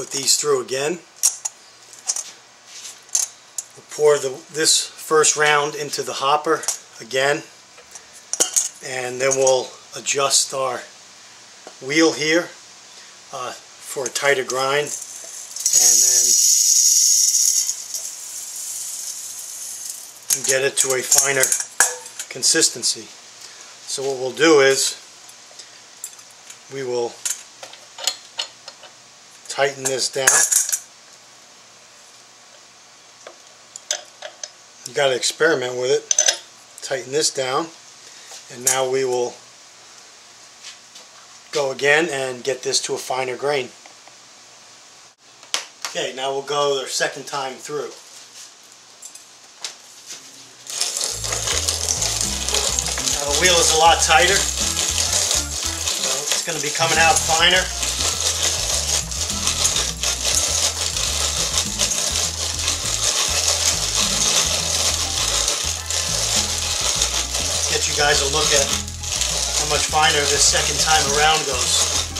put these through again. We'll pour the, this first round into the hopper again and then we'll adjust our wheel here uh, for a tighter grind and then get it to a finer consistency. So what we'll do is we will tighten this down. You got to experiment with it. Tighten this down and now we will go again and get this to a finer grain. Okay, now we'll go the second time through. Now the wheel is a lot tighter, so it's going to be coming out finer. Guys a look at how much finer this second time around goes.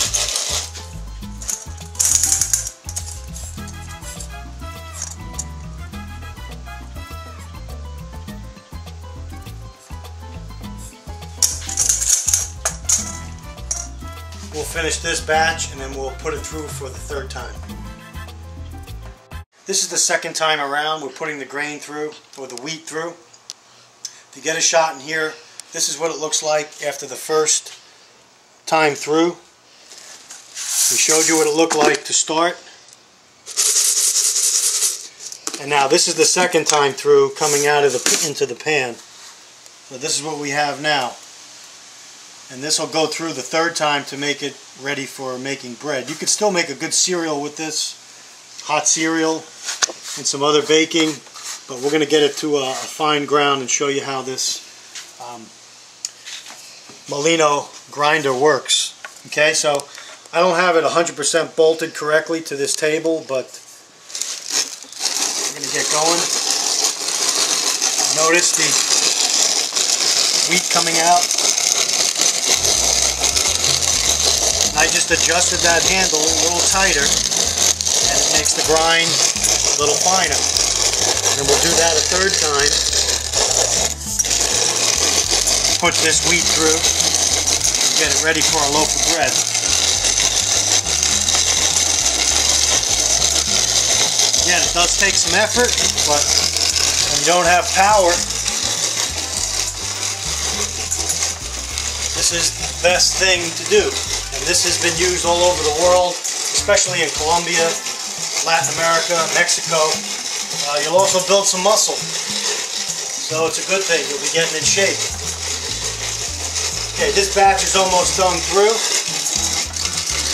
We'll finish this batch and then we'll put it through for the third time. This is the second time around. We're putting the grain through, or the wheat through. To get a shot in here, this is what it looks like after the first time through. We showed you what it looked like to start. And now this is the second time through coming out of the into the pan. So this is what we have now. And this will go through the third time to make it ready for making bread. You could still make a good cereal with this. Hot cereal and some other baking. But we're going to get it to a, a, fine ground and show you how this Molino grinder works. Okay, so I don't have it 100% bolted correctly to this table, but we're going to get going. Notice the wheat coming out. I just adjusted that handle a little tighter and it makes the grind a little finer. And we'll do that a third time. Put this wheat through and get it ready for a loaf of bread. Again, it does take some effort, but when you don't have power, this is the best thing to do. And this has been used all over the world, especially in Colombia, Latin America, Mexico. Uh, you'll also build some muscle. So it's a good thing. You'll be getting in shape. Okay, this batch is almost done through.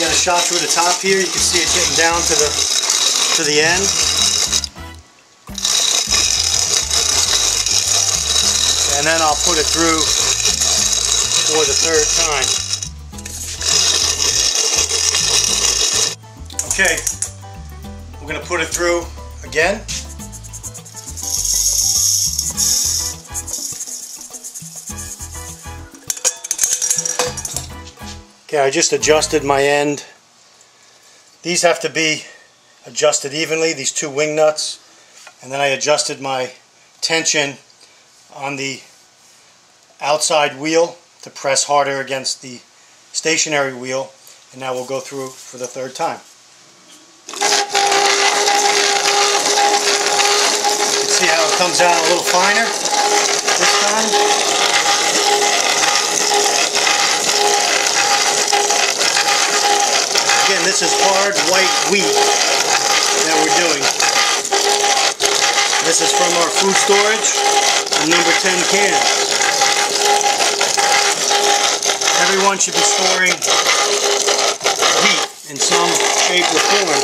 Get a shot through the top here. You can see it getting down to the to the end. And then I'll put it through for the third time. Okay, we're to put it through again. Okay, I just adjusted my end. These have to be adjusted evenly, these two wing nuts. And then I adjusted my tension on the outside wheel to press harder against the stationary wheel. And now we'll go through for the third time. see how it comes out a little finer this time. This is hard white wheat that we're doing. This is from our food storage, number 10 can. Everyone should be storing wheat in some shape or form.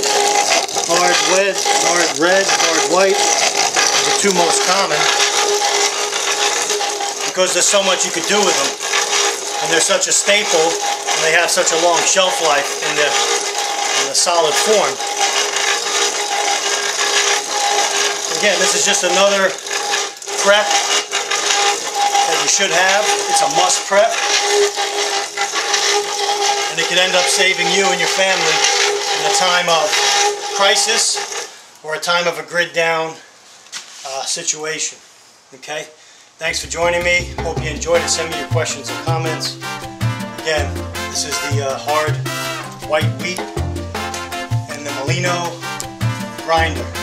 Hard red, hard red, hard white, are the two most common because there's so much you could do with them and they're such a staple and they have such a long shelf life in the, in a solid form. Again, this is just another prep that you should have. It's a must prep and it can end up saving you and your family in a time of crisis or a time of a grid down uh, situation. Okay? Thanks for joining me. Hope you enjoyed it. Send me your questions and comments. Again, this is the uh, hard white wheat and the Molino grinder.